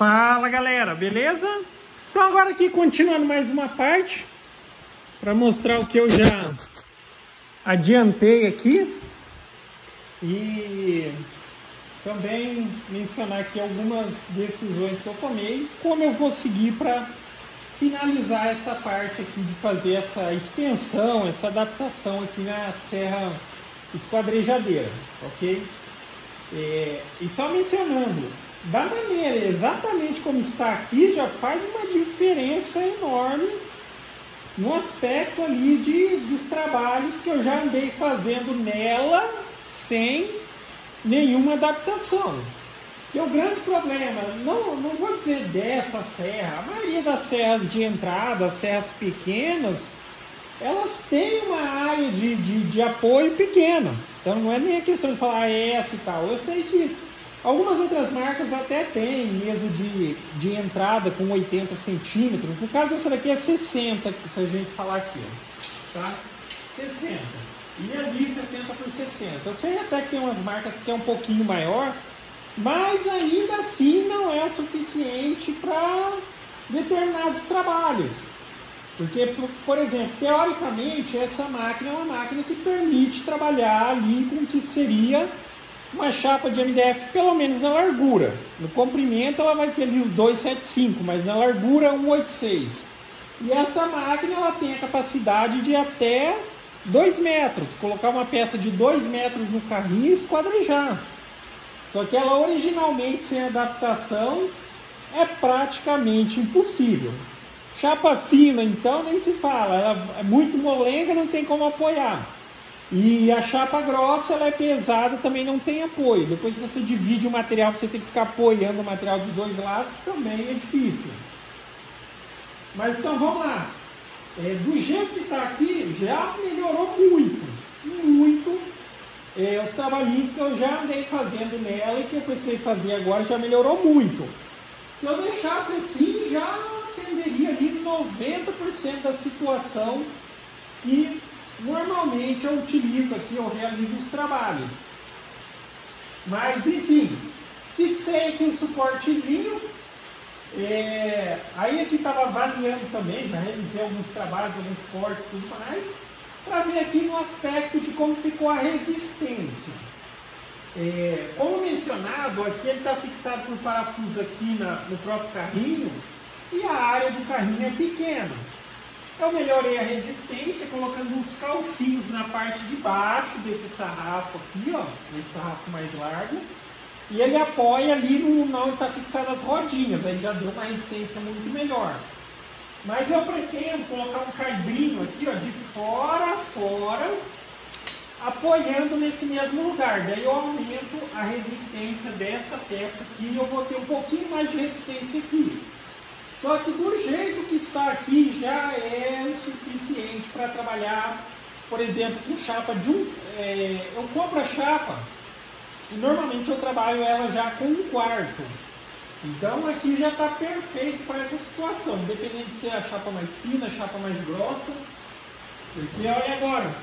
Fala galera, beleza? Então agora aqui continuando mais uma parte para mostrar o que eu já adiantei aqui e também mencionar aqui algumas decisões que eu tomei, como eu vou seguir para finalizar essa parte aqui de fazer essa extensão, essa adaptação aqui na Serra Esquadrejadeira, ok? É, e só mencionando, da maneira exatamente como está aqui, já faz uma diferença enorme no aspecto ali de, dos trabalhos que eu já andei fazendo nela sem nenhuma adaptação. E o grande problema, não, não vou dizer dessa serra, a maioria das serras de entrada, as serras pequenas, elas têm uma área de, de, de apoio pequena. Então não é nem a questão de falar ah, essa e tal. Eu sei que algumas outras marcas até têm mesmo de, de entrada com 80 centímetros. No caso essa daqui é 60, se a gente falar aqui. Tá? 60. E ali 60 por 60. Eu sei até que tem umas marcas que é um pouquinho maior, mas ainda assim não é suficiente para determinados trabalhos. Porque, por exemplo, teoricamente, essa máquina é uma máquina que permite trabalhar ali com o que seria uma chapa de MDF, pelo menos na largura. No comprimento ela vai ter ali os 275, mas na largura 186. E essa máquina ela tem a capacidade de até 2 metros, colocar uma peça de 2 metros no carrinho e esquadrejar. Só que ela originalmente sem adaptação é praticamente impossível. Chapa fina, então, nem se fala. Ela é muito molenga, não tem como apoiar. E a chapa grossa, ela é pesada, também não tem apoio. Depois que você divide o material, você tem que ficar apoiando o material dos dois lados, também é difícil. Mas então vamos lá. É, do jeito que está aqui, já melhorou muito. Muito. É, os trabalhinhos que eu já andei fazendo nela e que eu pensei fazer agora já melhorou muito. Se eu deixasse assim, já atenderia ali 90% da situação que normalmente eu utilizo aqui, eu realizo os trabalhos. Mas enfim, fixei aqui um suportezinho. É, aí aqui estava avaliando também, já realizei alguns trabalhos, alguns cortes e tudo mais, para ver aqui no aspecto de como ficou a resistência. É, como mencionado, aqui ele está fixado por parafuso aqui na, no próprio carrinho, e a área do carrinho é pequena. Eu melhorei a resistência colocando uns calcinhos na parte de baixo desse sarrafo aqui, ó, esse sarrafo mais largo. E ele apoia ali no onde está fixado as rodinhas, aí já deu uma resistência muito melhor. Mas eu pretendo colocar um caibrinho aqui, ó, de fora a fora, apoiando nesse mesmo lugar. Daí eu aumento a resistência dessa peça aqui e eu vou ter um pouquinho mais de resistência aqui. Só que do jeito que está aqui já é o suficiente para trabalhar, por exemplo, com chapa de um. É, eu compro a chapa e normalmente eu trabalho ela já com um quarto. Então aqui já está perfeito para essa situação, independente de ser a chapa mais fina, a chapa mais grossa. Porque olha agora,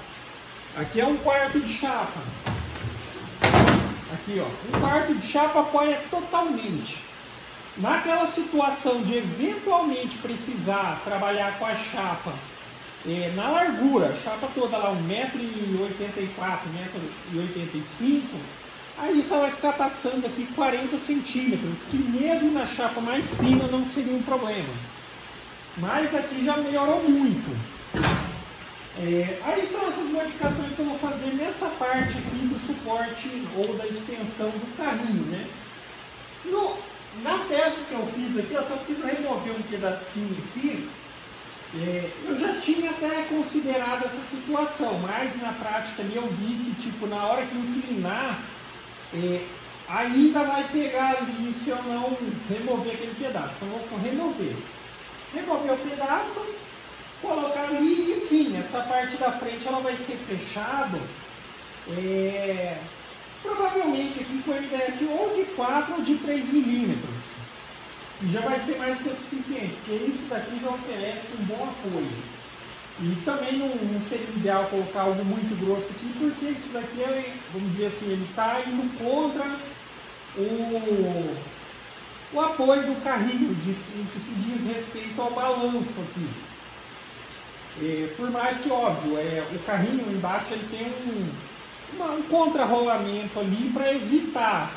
aqui é um quarto de chapa. Aqui ó, um quarto de chapa apoia totalmente. Naquela situação de eventualmente precisar trabalhar com a chapa é, na largura, chapa toda lá 1,84m, 1,85m, aí só vai ficar passando aqui 40 centímetros, que mesmo na chapa mais fina não seria um problema. Mas aqui já melhorou muito. É, aí são essas modificações que eu vou fazer nessa parte aqui do suporte ou da extensão do carrinho, né? No, na peça que eu fiz aqui, eu só preciso remover um pedacinho aqui. É, eu já tinha até considerado essa situação, mas na prática ali eu vi que tipo, na hora que inclinar, é, ainda vai pegar ali se eu não remover aquele pedaço. Então eu vou remover. Remover o pedaço, colocar ali e sim, essa parte da frente ela vai ser fechada. É, Provavelmente aqui com MDF ou de 4 ou de 3 milímetros. Já vai ser mais do que o suficiente, porque isso daqui já oferece um bom apoio. E também não, não seria ideal colocar algo muito grosso aqui, porque isso daqui é, vamos dizer assim, ele está indo contra o, o apoio do carrinho, de, que se diz respeito ao balanço aqui. É, por mais que, óbvio, é, o carrinho embaixo ele tem um, uma, um contra-rolamento ali para evitar.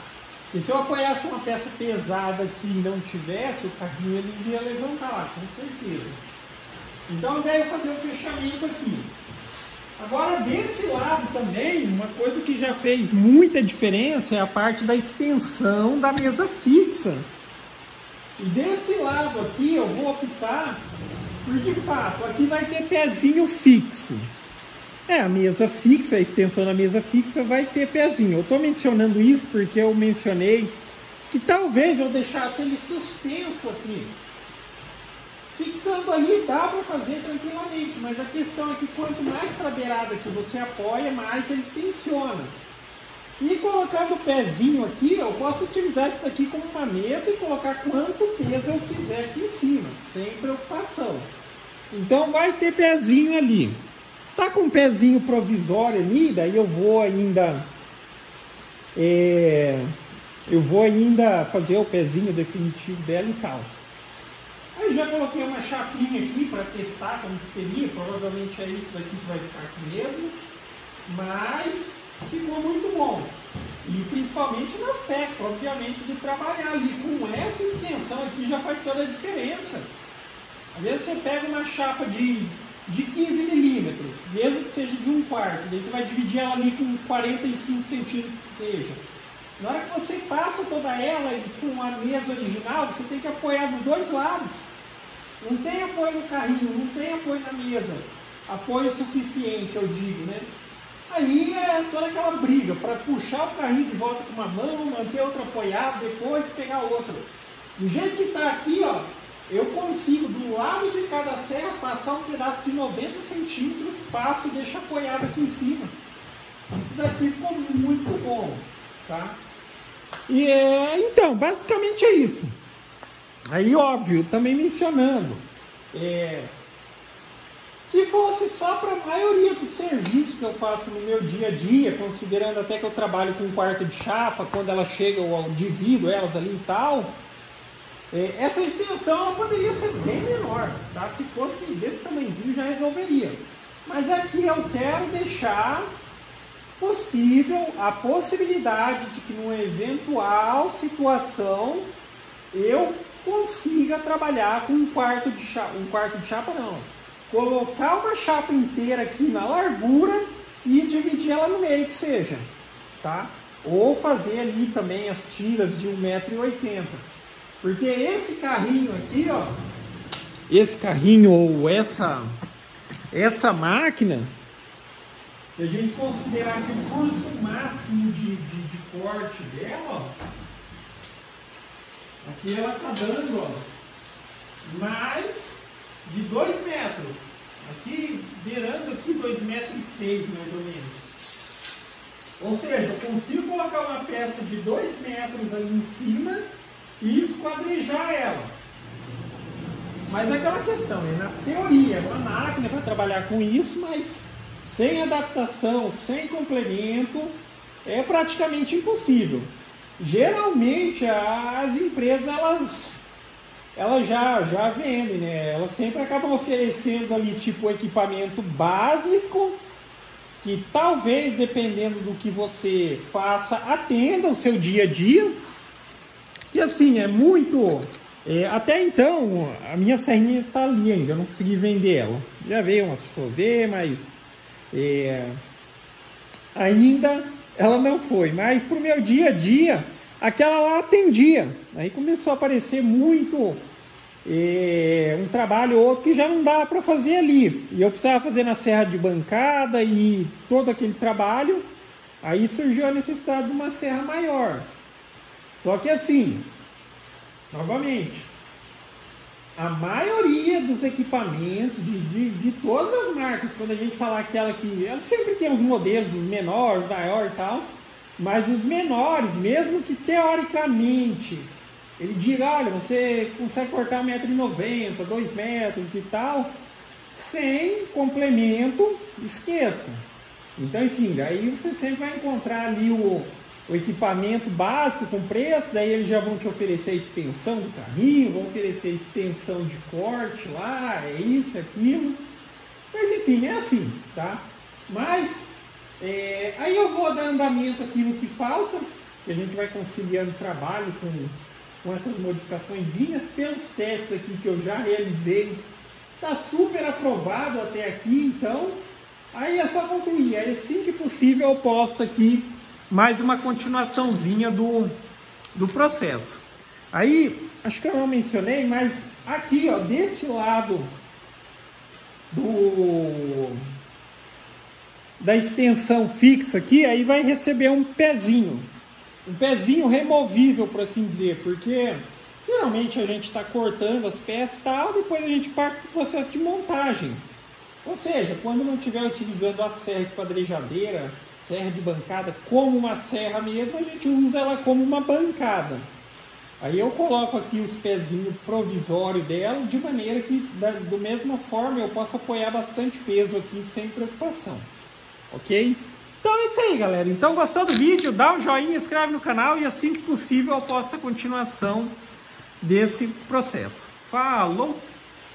E se eu apoiasse uma peça pesada aqui e não tivesse, o carrinho ele ia levantar, com certeza. Então ideia é fazer o fechamento aqui. Agora desse lado também, uma coisa que já fez muita diferença é a parte da extensão da mesa fixa. E desse lado aqui eu vou optar por de fato, aqui vai ter pezinho fixo. É, a mesa fixa, a extensão da mesa fixa vai ter pezinho. Eu estou mencionando isso porque eu mencionei que talvez eu deixasse ele suspenso aqui. Fixando ali dá para fazer tranquilamente, mas a questão é que quanto mais para a beirada que você apoia, mais ele tensiona. E colocando o pezinho aqui, eu posso utilizar isso daqui como uma mesa e colocar quanto peso eu quiser aqui em cima, sem preocupação. Então vai ter pezinho ali. Tá com um pezinho provisório ali, daí eu vou ainda... É, eu vou ainda fazer o pezinho definitivo dela e tal. Aí já coloquei uma chapinha aqui para testar como seria, provavelmente é isso daqui que vai ficar aqui mesmo. Mas ficou muito bom. E principalmente no aspecto, obviamente, de trabalhar ali com essa extensão aqui já faz toda a diferença. Às vezes você pega uma chapa de, de 15 milímetros, mesmo que seja de um quarto, daí você vai dividir ela ali com 45 centímetros que seja. Na hora que você passa toda ela com a mesa original, você tem que apoiar dos dois lados. Não tem apoio no carrinho, não tem apoio na mesa. Apoio suficiente, eu digo, né? Aí é toda aquela briga para puxar o carrinho de volta com uma mão, manter outra apoiada, depois pegar outra. Do jeito que está aqui, ó, eu consigo do lado de cada serra passar um pedaço de 90 centímetros, passo e deixo apoiado aqui em cima. Isso daqui ficou muito bom, tá? E é, então, basicamente é isso. Aí, óbvio, também mencionando, é, se fosse só para a maioria dos serviços que eu faço no meu dia a dia, considerando até que eu trabalho com um quarto de chapa, quando elas chegam, eu divido elas ali e tal, essa extensão poderia ser bem menor, tá? Se fosse desse tamanhozinho já resolveria. Mas aqui eu quero deixar possível a possibilidade de que numa eventual situação eu consiga trabalhar com um quarto de chapa, um quarto de chapa não, colocar uma chapa inteira aqui na largura e dividir ela no meio que seja, tá? Ou fazer ali também as tiras de 1,80m. Porque esse carrinho aqui, ó, esse carrinho ou essa essa máquina, se a gente considerar que o curso máximo de, de, de corte dela, ó, aqui ela tá dando, ó, mais de 2 metros. Aqui, beirando aqui 2 metros e seis, mais ou menos. Ou seja, eu consigo colocar uma peça de 2 metros ali em cima e esquadrejar ela. Mas é aquela questão, é na teoria, é uma máquina para trabalhar com isso, mas sem adaptação, sem complemento, é praticamente impossível. Geralmente as empresas elas elas já, já vendem, né? Elas sempre acabam oferecendo ali tipo equipamento básico que talvez dependendo do que você faça atenda o seu dia a dia. E assim, é muito. É, até então, a minha serrinha está ali ainda, eu não consegui vender ela. Já veio umas pessoas ver, mas é, ainda ela não foi. Mas para o meu dia a dia, aquela lá atendia. Aí começou a aparecer muito é, um trabalho ou outro que já não dava para fazer ali. E eu precisava fazer na serra de bancada e todo aquele trabalho. Aí surgiu a necessidade de uma serra maior. Só que assim, novamente, a maioria dos equipamentos de, de, de, todas as marcas, quando a gente falar aquela que. Ela sempre tem os modelos, os menores, maior e tal. Mas os menores, mesmo que teoricamente ele diga, olha, você consegue cortar 1,90m, 2 metros e tal, sem complemento, esqueça. Então, enfim, aí você sempre vai encontrar ali o, o equipamento básico com preço, daí eles já vão te oferecer a extensão do carrinho, vão oferecer extensão de corte lá, é isso, é aquilo. Mas enfim, é assim, tá? Mas é, aí eu vou dar andamento aqui no que falta, que a gente vai conciliando trabalho com, com essas modificações pelos testes aqui que eu já realizei. Está super aprovado até aqui, então aí é só concluir. Aí assim que possível eu posto aqui mais uma continuaçãozinha do, do processo. Aí, acho que eu não mencionei, mas aqui, ó, desse lado do da extensão fixa aqui, aí vai receber um pezinho. Um pezinho removível, por assim dizer, porque geralmente a gente está cortando as peças e tal, depois a gente parte para o processo de montagem. Ou seja, quando não estiver utilizando a serra esquadrejadeira, serra de bancada, como uma serra mesmo, a gente usa ela como uma bancada. Aí eu coloco aqui os pezinhos provisórios dela, de maneira que, da, da mesma forma, eu posso apoiar bastante peso aqui sem preocupação. Ok? Então é isso aí, galera. Então, gostou do vídeo? Dá um joinha, inscreve no canal e assim que possível eu posto a continuação desse processo. Falou!